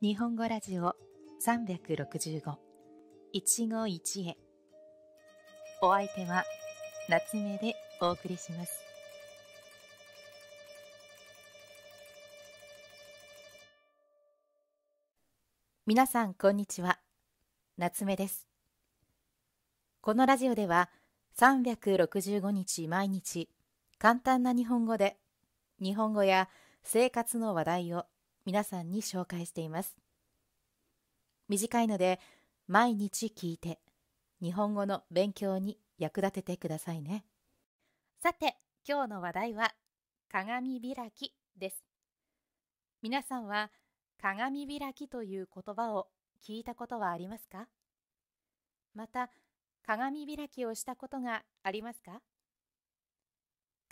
日本語ラジオ365一期一会。お相手は夏目でお送りします。皆さんこんにちは。夏目です。このラジオでは365日毎日簡単な日本語で日本語や生活の話題を皆さんに紹介しています。短いので毎日聞いて日本語の勉強に役立ててくださいね。さて、今日の話題は鏡開きです。皆さんは鏡開きという言葉を聞いたことはありますか？また、鏡開きをしたことがありますか？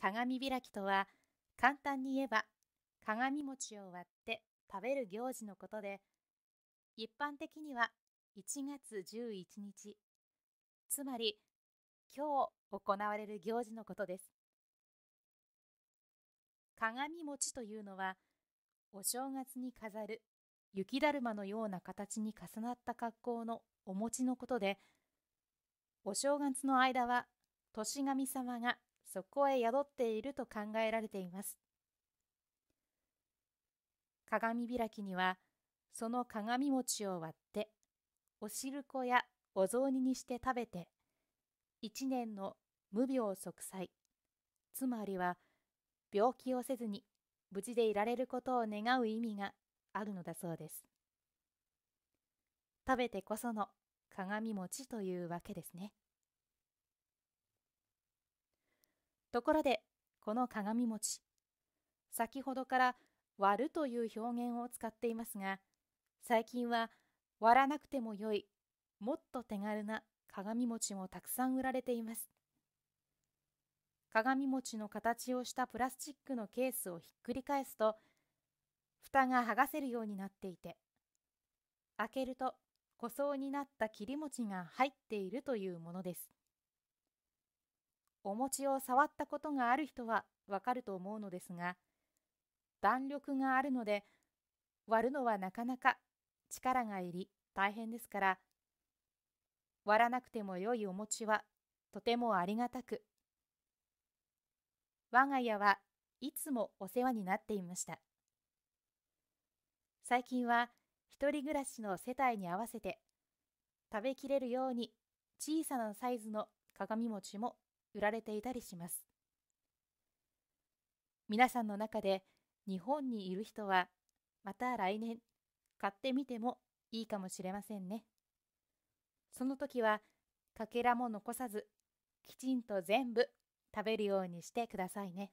鏡開きとは簡単に言えば鏡餅を割って食べる行事のことで、一般的には1月11日、つまり今日行われる行事のことです。鏡餅というのは、お正月に飾る雪だるまのような形に重なった格好のお餅のことで、お正月の間は年神様がそこへ宿っていると考えられています。鏡開きにはその鏡餅を割ってお汁粉やお雑煮にして食べて一年の無病息災つまりは病気をせずに無事でいられることを願う意味があるのだそうです。食べてこその鏡餅というわけですね。ところでこの鏡餅先ほどから割るという表現を使っていますが、最近は割らなくてもよい、もっと手軽な鏡餅もたくさん売られています。鏡餅の形をしたプラスチックのケースをひっくり返すと、蓋が剥がせるようになっていて、開けると個装になった切り餅が入っているというものです。お餅を触ったことがある人はわかると思うのですが、弾力があるので割るのはなかなか力がいり大変ですから割らなくてもよいお餅はとてもありがたく我が家はいつもお世話になっていました。最近は一人暮らしの世帯に合わせて食べきれるように小さなサイズの鏡餅も売られていたりします。皆さんの中で日本にいる人はまた来年買ってみてもいいかもしれませんね。その時はかけらも残さずきちんと全部食べるようにしてくださいね。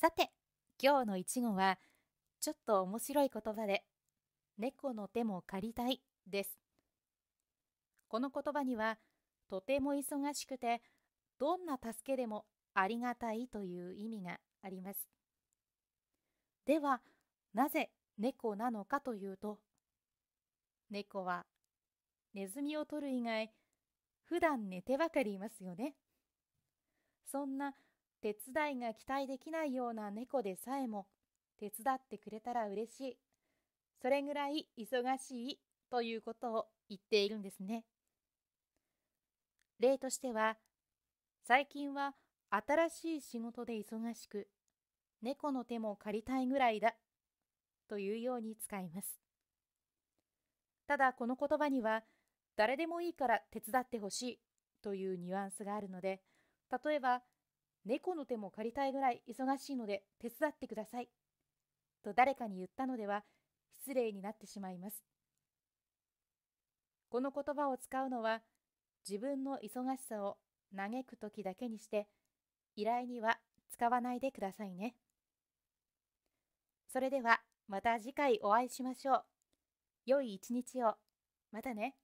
さて今日のいちごはちょっと面白い言葉で猫の手も借りたいです。この言葉にはとても忙しくてどんな助けでもありがたいという意味があります。ではなぜ猫なのかというと猫はネズミを取る以外普段寝てばかりいますよね。そんな手伝いが期待できないような猫でさえも手伝ってくれたら嬉しい。それぐらい忙しいということを言っているんですね。例としては最近は新しい仕事で忙しく猫の手も借りたいぐらいだというように使います。ただこの言葉には誰でもいいから手伝ってほしいというニュアンスがあるので例えば猫の手も借りたいぐらい忙しいので手伝ってくださいと誰かに言ったのでは失礼になってしまいます。この言葉を使うのは自分の忙しさを嘆く時だけにして依頼には使わないでくださいね。それではまた次回お会いしましょう。良い一日を。またね。